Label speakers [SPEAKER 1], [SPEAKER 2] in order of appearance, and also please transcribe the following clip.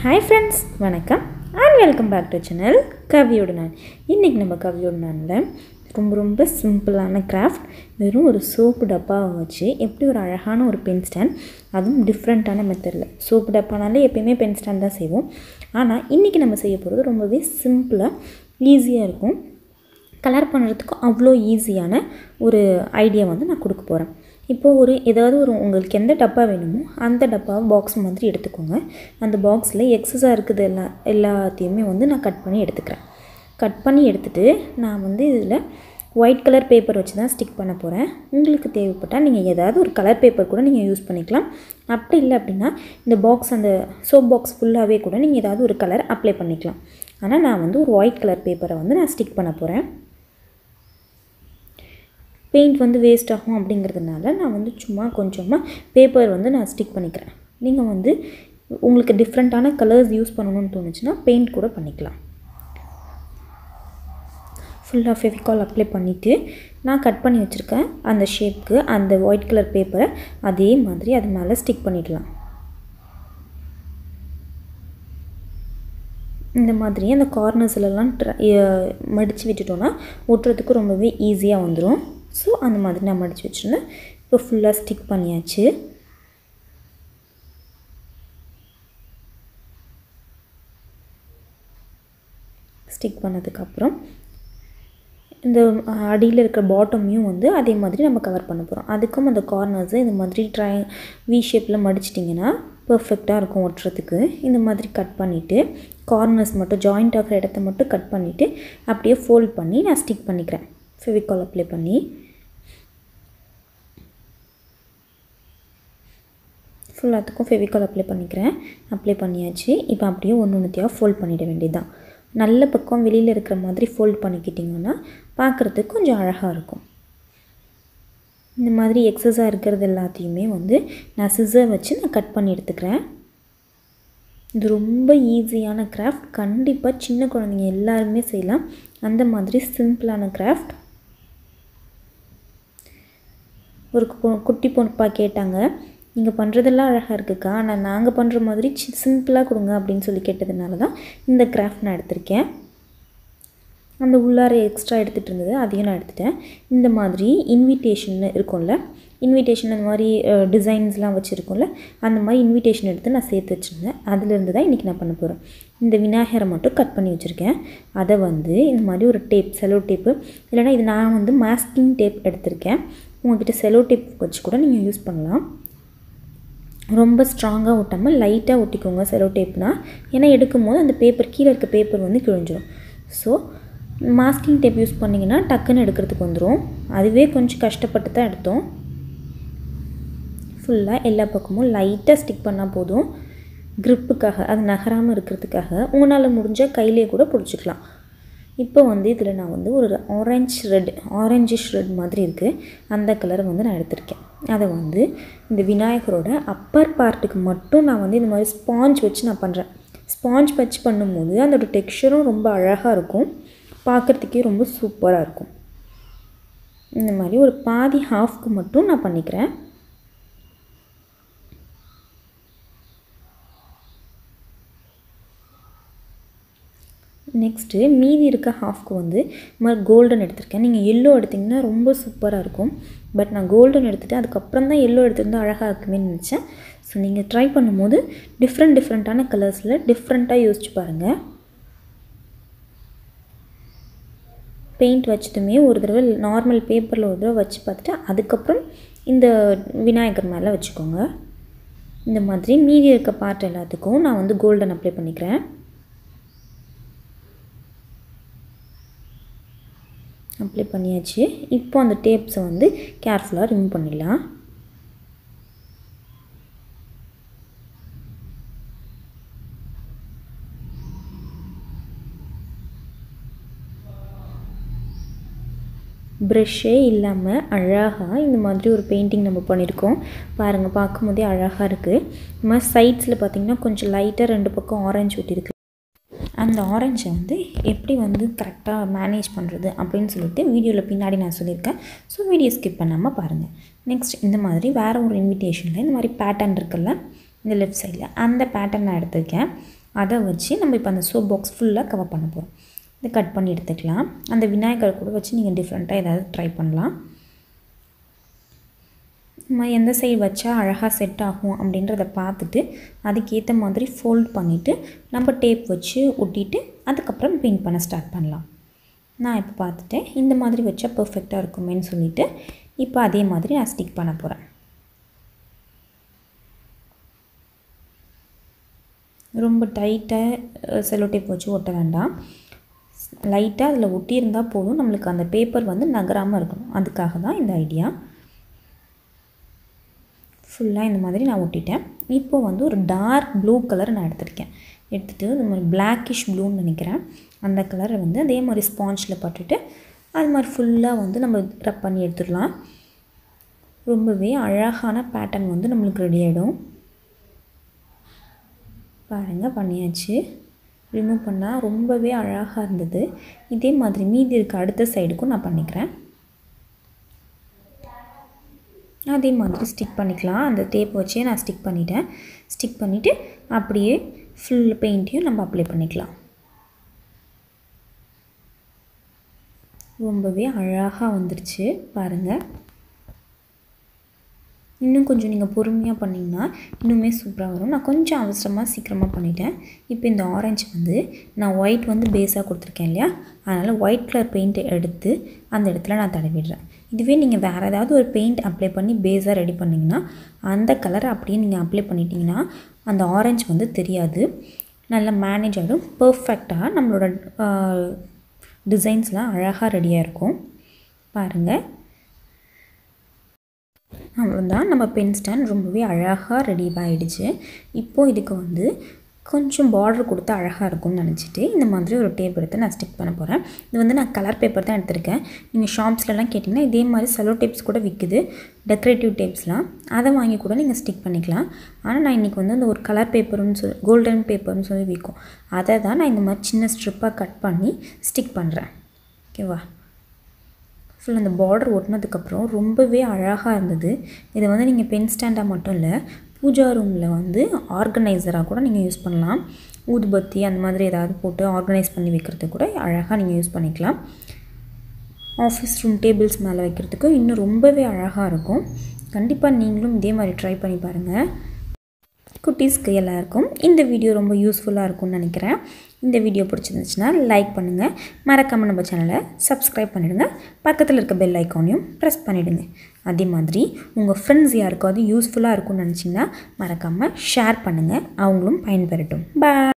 [SPEAKER 1] Hi friends வணக்கம். And welcome back to channel கவியோட நான். இன்றைக்கி நம்ம கவியோட நானில் ரொம்ப ரொம்ப சிம்பிளான கிராஃப்ட் வெறும் ஒரு சோப்பு டப்பாவை வச்சு எப்படி ஒரு அழகான ஒரு பென் ஸ்டாண்ட் அதுவும் டிஃப்ரெண்ட்டான மெத்தடில் சோப்பு டப்பானாலே எப்பயுமே பென் ஸ்டாண்ட் தான் செய்வோம். ஆனால் இன்றைக்கி நம்ம செய்ய போகிறது ரொம்பவே சிம்பிளாக ஈஸியாக இருக்கும். கலர் பண்ணுறதுக்கும் அவ்வளோ ஈஸியான ஒரு ஐடியா வந்து நான் கொடுக்க போகிறேன் இப்போது ஒரு ஏதாவது ஒரு உங்களுக்கு எந்த டப்பா வேணுமோ அந்த டப்பாவை பாக்ஸ் மாதிரி எடுத்துக்கோங்க. அந்த பாக்ஸில் எக்ஸஸாக இருக்குது எல்லா எல்லாத்தையுமே வந்து நான் கட் பண்ணி எடுத்துக்கிறேன். கட் பண்ணி எடுத்துகிட்டு நான் வந்து இதில் ஒயிட் கலர் பேப்பர் வச்சு தான் ஸ்டிக் பண்ண போகிறேன் உங்களுக்கு தேவைப்பட்டால் நீங்கள் ஏதாவது ஒரு கலர் பேப்பர் கூட நீங்கள் யூஸ் பண்ணிக்கலாம். அப்படி இல்லை அப்படின்னா இந்த பாக்ஸ் அந்த சோப் பாக்ஸ் ஃபுல்லாகவே கூட நீங்கள் ஏதாவது ஒரு கலர் அப்ளை பண்ணிக்கலாம். ஆனால் நான் வந்து ஒரு ஒயிட் கலர் பேப்பரை வந்து நான் ஸ்டிக் பண்ண போகிறேன் பெயிண்ட் வந்து வேஸ்ட் ஆகும் அப்படிங்கிறதுனால நான் வந்து சும்மா கொஞ்சமாக பேப்பர் வந்து நான் ஸ்டிக் பண்ணிக்கிறேன். நீங்கள் வந்து உங்களுக்கு டிஃப்ரெண்ட்டான கலர்ஸ் யூஸ் பண்ணணும்னு தோணுச்சுன்னா பெயிண்ட் கூட பண்ணிக்கலாம். ஃபுல்லாக ஃபெவிகால் அப்ளை பண்ணிவிட்டு நான் கட் பண்ணி வச்சுருக்கேன். அந்த ஷேப்க்கு அந்த ஒயிட் கலர் பேப்பரை அதே மாதிரி அது மேலே ஸ்டிக் பண்ணிடலாம். இந்த மாதிரி அந்த கார்னர்ஸ்லலாம் மடித்து விட்டுட்டோன்னா ஒட்டுறதுக்கு ரொம்பவே ஈஸியாக வந்துடும் ஸோ அந்த மாதிரி நான் மடித்து வச்சுருந்தேன் இப்போ ஃபுல்லாக ஸ்டிக் பண்ணியாச்சு. ஸ்டிக் பண்ணதுக்கப்புறம் இந்த அடியில் இருக்கிற பாட்டமையும் வந்து அதே மாதிரி நம்ம கவர் பண்ண போகிறோம் அதுக்கும் அந்த கார்னர்ஸை இந்த மாதிரி ட்ரை வி ஷேப்பில் மடிச்சிட்டிங்கன்னா பர்ஃபெக்டாக இருக்கும் ஒட்டுறதுக்கு. இந்த மாதிரி கட் பண்ணிவிட்டு கார்னர்ஸ் மட்டும் ஜாயிண்ட் ஆகிற இடத்த மட்டும் கட் பண்ணிவிட்டு அப்படியே ஃபோல்ட் பண்ணி நான் ஸ்டிக் பண்ணிக்கிறேன். ஃபெவிகால் அப்ளை பண்ணி. ஃபுல்லாத்துக்கும் ஃபெவிகால் அப்ளை பண்ணிக்கிறேன். அப்ளை பண்ணியாச்சு. இப்போ அப்படியே ஒன்று ஒன்றுத்தையாக ஃபோல்ட் பண்ணிட வேண்டியதுதான். நல்ல பக்கம் வெளியில் இருக்கிற மாதிரி ஃபோல்ட் பண்ணிக்கிட்டிங்கன்னா பார்க்குறதுக்கு கொஞ்சம் அழகாக இருக்கும். இந்த மாதிரி எக்ஸஸாக இருக்கிறது எல்லாத்தையுமே வந்து நான் சிசர் வச்சு நான் கட் பண்ணி எடுத்துக்கிறேன். இது ரொம்ப ஈஸியான கிராஃப்ட் கண்டிப்பாக சின்ன குழந்தைங்க எல்லாருமே செய்யலாம். அந்த மாதிரி சிம்பிளான கிராஃப்ட் ஒரு குட்டி பொண்ணுப்பா கேட்டாங்க. நீங்கள் பண்ணுறதெல்லாம் அழகாக இருக்குக்கா. ஆனால் நாங்கள் பண்ணுற மாதிரி சி சிம்பிளாக கொடுங்க அப்படின்னு சொல்லி கேட்டதுனால தான் இந்த கிராஃப்ட் நான் எடுத்திருக்கேன். அந்த உள்ளார எக்ஸ்ட்ரா எடுத்துகிட்டு இருந்தது. அதையும் நான் எடுத்துட்டேன். இந்த மாதிரி இன்விடேஷன் இருக்கும்ல. இன்விடேஷன் அந்த மாதிரி டிசைன்ஸ்லாம் வச்சுருக்கோம்ல. அந்த மாதிரி இன்விடேஷன் எடுத்து நான் சேர்த்து வச்சுருந்தேன். அதுலேருந்து தான் இன்றைக்கி நான் பண்ண போகிறேன் இந்த விநாயகரை மட்டும் கட் பண்ணி வச்சுருக்கேன். அதை வந்து இந்த மாதிரி ஒரு டேப் செலோ டேப்பு இல்லைனா இது நான் வந்து மாஸ்கிங் டேப் எடுத்திருக்கேன். உங்கள்கிட்ட செலோ டேப் வச்சு கூட நீங்கள் யூஸ் பண்ணலாம். ரொம்ப ஸ்ட்ராங்காக ஒட்டாமல் லைட்டாக ஒட்டிக்கோங்க செலோ டேப்னா ஏன்னா எடுக்கும் போது அந்த பேப்பர் கீழே இருக்க பேப்பர் வந்து கிழிஞ்சிடும் ஸோ மாஸ்கிங் டேப் யூஸ் பண்ணிங்கன்னா டக்குன்னு எடுக்கிறதுக்கு வந்துடும் அதுவே கொஞ்சம் கஷ்டப்பட்டு தான் எடுத்தோம். ஃபுல்லாக எல்லா பக்கமும் லைட்டாக ஸ்டிக் பண்ணால் போதும். க்ரிப்புக்காக அது நகராமல் இருக்கிறதுக்காக உங்களால் முடிஞ்சால் கையிலே கூட பிடிச்சிக்கலாம். இப்போ வந்து இதில் நான் வந்து ஒரு ஆரஞ்ச் ரெட் ஆரஞ்சிஷ் ரெட் மாதிரி இருக்குது அந்த கலரை வந்து நான் எடுத்திருக்கேன். அதை வந்து இந்த விநாயகரோட அப்பர் பார்ட்டுக்கு மட்டும் நான் வந்து இந்த மாதிரி ஸ்பாஞ்ச் வச்சு நான் பண்ணுறேன் ஸ்பாஞ்ச் வச்சு பண்ணும்போது அதோடய டெக்ஸ்சரும் ரொம்ப அழகாக இருக்கும். பார்க்குறதுக்கே ரொம்ப சூப்பராக இருக்கும். இந்த மாதிரி ஒரு பாதி ஹாஃப்க்கு மட்டும் நான் பண்ணிக்கிறேன். நெக்ஸ்ட்டு மீதி இருக்க ஹாஃப்க்கு வந்து மாதிரி கோல்டன் எடுத்திருக்கேன். நீங்கள் எல்லோ எடுத்திங்கன்னா ரொம்ப சூப்பராக இருக்கும். பட் நான் கோல்டன் எடுத்துகிட்டு அதுக்கப்புறம் தான் எல்லோ எடுத்துருந்தால் அழகாக இருக்குமே நினச்சேன். ஸோ நீங்கள் ட்ரை பண்ணும்போது டிஃப்ரெண்ட் டிஃப்ரெண்ட்டான கலர்ஸில் டிஃப்ரெண்ட்டாக யோசிச்சு பாருங்கள் பெயிண்ட் வச்சதுமே ஒரு தடவை நார்மல் பேப்பரில் ஒரு தடவை வச்சு பார்த்துட்டு அதுக்கப்புறம் இந்த விநாயகர் மேலே வச்சுக்கோங்க. இந்த மாதிரி மீதி இருக்க பார்ட் எல்லாத்துக்கும் நான் வந்து கோல்டன் அப்ளை பண்ணிக்கிறேன். அப்ளை பண்ணியாச்சு. இப்போ அந்த டேப்ஸை வந்து கேர்ஃபுல்லாக ரிமூவ் பண்ணிடலாம். ப்ரெஷ்ஷே இல்லாமல் அழகாக இந்த மாதிரி ஒரு பெயிண்டிங் நம்ம பண்ணியிருக்கோம் பாருங்கள் பார்க்கும்போதே அழகாக இருக்குது இந்த மாதிரி சைட்ஸில் பார்த்திங்கன்னா கொஞ்சம் லைட்டாக ரெண்டு பக்கம் ஆரஞ்சு ஊட்டியிருக்கு அந்த ஆரஞ்சை வந்து எப்படி வந்து கரெக்டாக மேனேஜ் பண்ணுறது அப்படின்னு சொல்லிட்டு வீடியோவில் பின்னாடி நான் சொல்லியிருக்கேன். ஸோ வீடியோ ஸ்கிப் பண்ணாமல் பாருங்கள் நெக்ஸ்ட் இந்த மாதிரி வேறு ஒரு இன்விடேஷனில் இந்த மாதிரி பேட்டர்ன் இருக்குல்ல இந்த லெஃப்ட் சைடில் அந்த பேட்டர்ன் நான் எடுத்திருக்கேன். அதை வச்சு நம்ம இப்போ அந்த சோப் பாக்ஸ் ஃபுல்லாக கவர் பண்ண போகிறோம் இதை கட் பண்ணி எடுத்துக்கலாம். அந்த விநாயகர் கூட வச்சு நீங்கள் டிஃப்ரெண்ட்டாக ஏதாவது ட்ரை பண்ணலாம். நம்ம எந்த சைடு வச்சா அழகாக செட் ஆகும் அப்படின்றத பார்த்துட்டு அதுக்கேற்ற மாதிரி ஃபோல்ட் பண்ணிவிட்டு நம்ம டேப் வச்சு ஒட்டிட்டு அதுக்கப்புறம் பெயிண்ட் பண்ண ஸ்டார்ட் பண்ணலாம். நான் இப்போ பார்த்துட்டேன். இந்த மாதிரி வச்சா பர்ஃபெக்டாக இருக்குமேன்னு சொல்லிவிட்டு இப்போ அதே மாதிரி நான் ஸ்டிக் பண்ண போகிறேன் ரொம்ப டைட்டாக செல்லோ டேப் வச்சு ஒட்ட வேண்டாம். லைட்டாக அதில் ஒட்டியிருந்தால் போதும். நம்மளுக்கு அந்த பேப்பர் வந்து நகராமல் இருக்கணும். அதுக்காக தான் இந்த ஐடியா ஃபுல்லாக இந்த மாதிரி நான் ஒட்டிட்டேன். இப்போ வந்து ஒரு டார்க் ப்ளூ கலர் நான் எடுத்திருக்கேன். எடுத்துகிட்டு இந்த மாதிரி பிளாக்கிஷ் ப்ளூன்னு நினைக்கிறேன். அந்த கலரை வந்து அதே மாதிரி ஸ்பாஞ்சில் பட்டுட்டு அது மாதிரி ஃபுல்லாக வந்து நம்ம ரப் பண்ணி எடுத்துடலாம். ரொம்பவே அழகான பேட்டர்ன் வந்து நம்மளுக்கு ரெடி ஆகிடும் பாருங்கள் பண்ணியாச்சு. ரிமூவ் பண்ணால் ரொம்பவே அழகாக இருந்தது. இதே மாதிரி மீதி இருக்க அடுத்த சைடுக்கும் நான் பண்ணிக்கிறேன். அதே மாதிரி ஸ்டிக் பண்ணிக்கலாம். அந்த டேப் வச்சே நான் ஸ்டிக் பண்ணிட்டேன். ஸ்டிக் பண்ணிவிட்டு அப்படியே ஃபுல் பெயிண்ட்டையும் நம்ம அப்ளை பண்ணிக்கலாம். ரொம்பவே அழகாக வந்துருச்சு பாருங்கள் இன்னும் கொஞ்சம் நீங்கள் பொறுமையாக பண்ணிங்கன்னா இன்னுமே சூப்பராக வரும். நான் கொஞ்சம் அவசரமாக சீக்கிரமாக பண்ணிட்டேன். இப்போ இந்த ஆரஞ்சு வந்து நான் ஒயிட் வந்து பேஸாக கொடுத்துருக்கேன் இல்லையா? அதனால் ஒயிட் கலர் பெயிண்ட்டை எடுத்து அந்த இடத்துல நான் தடவிடுறேன். இதுவே நீங்கள் வேறு ஏதாவது ஒரு பெயிண்ட் அப்ளை பண்ணி பேஸாக ரெடி பண்ணிங்கன்னா அந்த கலரை அப்படியே நீங்கள் அப்ளை பண்ணிட்டீங்கன்னா அந்த ஆரஞ்சு வந்து தெரியாது. நல்லா மேனேஜ் ஆகிடும் பர்ஃபெக்டாக நம்மளோட டிசைன்ஸ்லாம் அழகாக ரெடியாக இருக்கும். பாருங்கள் அவ்வளோதான் நம்ம பென் ஸ்டாண்ட் ரொம்பவே அழகாக ரெடி ஆகிடுச்சு இப்போது இதுக்கு வந்து கொஞ்சம் பார்டர் கொடுத்து அழகாக இருக்கும்னு நினச்சிட்டு இந்த மாதிரி ஒரு டேப் எடுத்து நான் ஸ்டிக் பண்ண போகிறேன் இது வந்து நான் கலர் பேப்பர் தான் எடுத்திருக்கேன். நீங்கள் ஷாப்ஸ்லலாம் கேட்டிங்கன்னா இதே மாதிரி செலோ டேப்ஸ் கூட விற்குது டெக்கரேட்டிவ் டேப்ஸ்லாம் அதை வாங்கி கூட நீங்கள் ஸ்டிக் பண்ணிக்கலாம். ஆனால் நான் இன்றைக்கி வந்து அந்த ஒரு கலர் பேப்பர்னு சொல்லி கோல்டன் பேப்பர்னு சொல்லி விற்கும் அதை தான் நான் இந்த மாதிரி சின்ன ஸ்ட்ரிப்பாக கட் பண்ணி ஸ்டிக் பண்ணுறேன் ஓகேவா ஃபுல் அந்த பார்டர் ஒட்டினதுக்கப்புறம் ரொம்பவே அழகாக இருந்தது. இதை வந்து நீங்கள் பென் ஸ்டாண்டாக மட்டும் இல்லை பூஜா ரூமில் வந்து ஆர்கனைசராக கூட நீங்கள் யூஸ் பண்ணலாம். ஊதுபத்தி அந்த மாதிரி ஏதாவது போட்டு ஆர்கனைஸ் பண்ணி வைக்கிறதுக்கு கூட அழகாக நீங்கள் யூஸ் பண்ணிக்கலாம். ஆஃபீஸ் ரூம் டேபிள்ஸ் மேலே வைக்கிறதுக்கு இன்னும் ரொம்பவே அழகாக இருக்கும். கண்டிப்பாக நீங்களும் இதே மாதிரி ட்ரை பண்ணி பாருங்கள் குட்டீஸ்க்கு எல்லாருக்கும் இந்த வீடியோ ரொம்ப யூஸ்ஃபுல்லாக இருக்கும்னு நினைக்கிறேன். இந்த வீடியோ பிடிச்சிருந்துச்சுன்னா லைக் பண்ணுங்கள் மறக்காமல் நம்ம சேனலை சப்ஸ்கிரைப் பண்ணிவிடுங்க பக்கத்தில் இருக்க பெல் ஐக்கானையும் ப்ரெஸ் பண்ணிவிடுங்க அதே மாதிரி உங்கள் ஃப்ரெண்ட்ஸ் யாருக்காவது யூஸ்ஃபுல்லாக இருக்கும்னு நினச்சிங்கன்னா மறக்காமல் ஷேர் பண்ணுங்கள் அவங்களும் பயன்பெறட்டும். பாய்